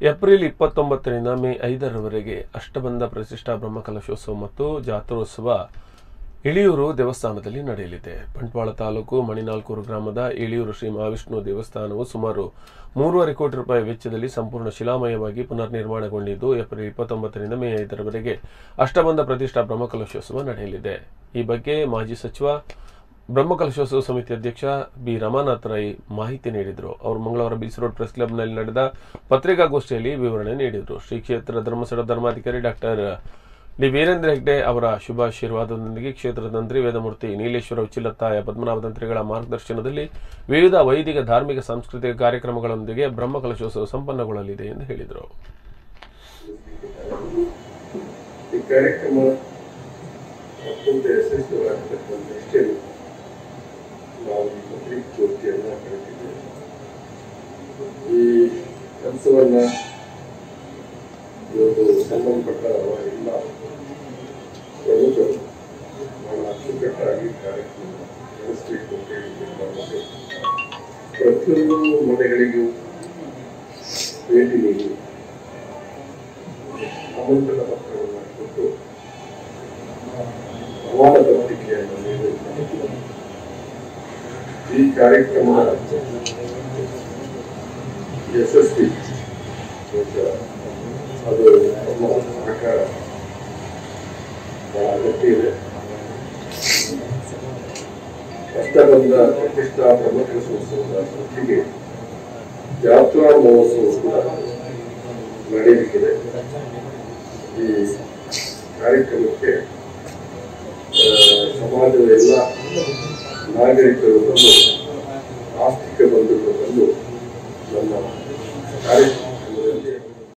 April ಇಪ್ಪತ್ತೊಂಬತ್ತರಿಂದ May ಐದರವರೆಗೆ ಅಷ್ಟಬಂಧ ಪ್ರತಿಷ್ಠಾ ಬ್ರಹ್ಮಕಲಶೋತ್ಸವ ಮತ್ತು ಜಾತ್ರೋತ್ಸವ ಇಳಿಯೂರು ದೇವಸ್ಥಾನದಲ್ಲಿ ನಡೆಯಲಿದೆ. ಬಂಟ್ವಾಳ ತಾಲೂಕು ಮಣಿನಾಲ್ಕೂರು ಗ್ರಾಮದ ಇಳಿಯೂರು ಶ್ರೀ ಮಹಾವಿಷ್ಣು ದೇವಸ್ಥಾನವು ಸುಮಾರು ಮೂರುವರೆ ಕೋಟಿ ರೂಪಾಯಿ ವೆಚ್ಚದಲ್ಲಿ ಸಂಪೂರ್ಣ ಶಿಲಾಮಯವಾಗಿ ಪುನರ್ ನಿರ್ಮಾಣಗೊಂಡಿದ್ದು ಏಪ್ರಿಲ್ ಇಪ್ಪತ್ತೊಂಬತ್ತರಿಂದ ಮೇ ಐದರವರೆಗೆ ಅಷ್ಟಬಂಧ ಪ್ರತಿಷ್ಠಾ ಬ್ರಹ್ಮಕಲಶೋತ್ಸವ ನಡೆಯಲಿದೆ. ಈ ಬಗ್ಗೆ ಮಾಜಿ ಸಚಿವ ಬ್ರಹ್ಮಕಲಶೋತ್ಸವ ಸಮಿತಿ ಅಧ್ಯಕ್ಷ ಬಿ ರಮಾನಾಥ್ ರೈ ಮಾಹಿತಿ ನೀಡಿದರು. ಅವರು ಮಂಗಳವಾರ ಬಿಸಿ ರೋಡ್ ಪ್ರೆಸ್ ಕ್ಲಬ್ನಲ್ಲಿ ನಡೆದ ಪತ್ರಿಕಾಗೋಷ್ಠಿಯಲ್ಲಿ ವಿವರಣೆ ನೀಡಿದರು. ಶ್ರೀ ಕ್ಷೇತ್ರ ಧರ್ಮಸ್ಥಳ ಧರ್ಮಾಧಿಕಾರಿ ಡಾಕ್ಟರ್ ಡಿ ವೀರೇಂದ್ರ ಹೆಗ್ಡೆ ಅವರ ಶುಭಾಶೀರ್ವಾದದೊಂದಿಗೆ ಕ್ಷೇತ್ರ ತಂತ್ರಿ ವೇದಮೂರ್ತಿ ನೀಲೇಶ್ವರ ಉಚ್ಚಿಲತ್ತಾಯ ಪದ್ಮನಾಭ ತಂತ್ರಿಗಳ ಮಾರ್ಗದರ್ಶನದಲ್ಲಿ ವಿವಿಧ ವೈದಿಕ ಧಾರ್ಮಿಕ ಸಾಂಸ್ಕೃತಿಕ ಕಾರ್ಯಕ್ರಮಗಳೊಂದಿಗೆ ಬ್ರಹ್ಮಕಲಶೋತ್ಸವ ಸಂಪನ್ನಗೊಳ್ಳಲಿದೆ ಎಂದು ಹೇಳಿದರು. ಕಾರ್ಯಕ್ರಮ ಕೆಲಸವನ್ನ ಇವತ್ತು ಸಂಬಂಧಪಟ್ಟ ಎಲ್ಲ ಪ್ರಮುಖರು ಬಹಳ ಅಚ್ಚುಕಟ್ಟಾಗಿ ಕಾರ್ಯಕ್ರಮ ನಡೆಸಬೇಕು ಅಂತ ಹೇಳಿ ಪ್ರತಿಯೊಂದು ಮನೆಗಳಿಗೂ ಭೇಟಿ ನೀಡಿ ಆಮಂತ್ರಣ ಪತ್ರವನ್ನು ಕೊಟ್ಟು ಅವಾದ ಪತ್ರಿಕೆಯನ್ನು ನೀಡಿದ್ದಾರೆ ಈ ಕಾರ್ಯಕ್ರಮ ಯಶಸ್ವಿ ಅದು ನಮ್ಮ ಬಹಳ ಅಗತ್ಯ ಇದೆ ಅಷ್ಟಬಂಧ ಪ್ರತಿಷ್ಠಾ ಪ್ರಮುಖ ಸಂಸ್ಥೆಗಳ ಸೃಷ್ಟಿಗೆ ಜಾತ್ರಾ ಮಹೋತ್ಸವ ಕೂಡ ನಡೆಯಲಿಕ್ಕಿದೆ ಈ ಕಾರ್ಯಕ್ರಮಕ್ಕೆ ಸಮಾಜದ ಎಲ್ಲ ನಾಗರಿಕರು ಬಂದು, ಆಸ್ತಿಕ ಬಂಧುಗಳು ಬಂದು